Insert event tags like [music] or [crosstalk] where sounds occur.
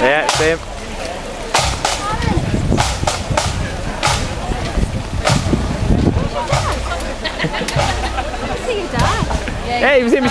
Yeah, same. [laughs] See your dad. Hey, you see me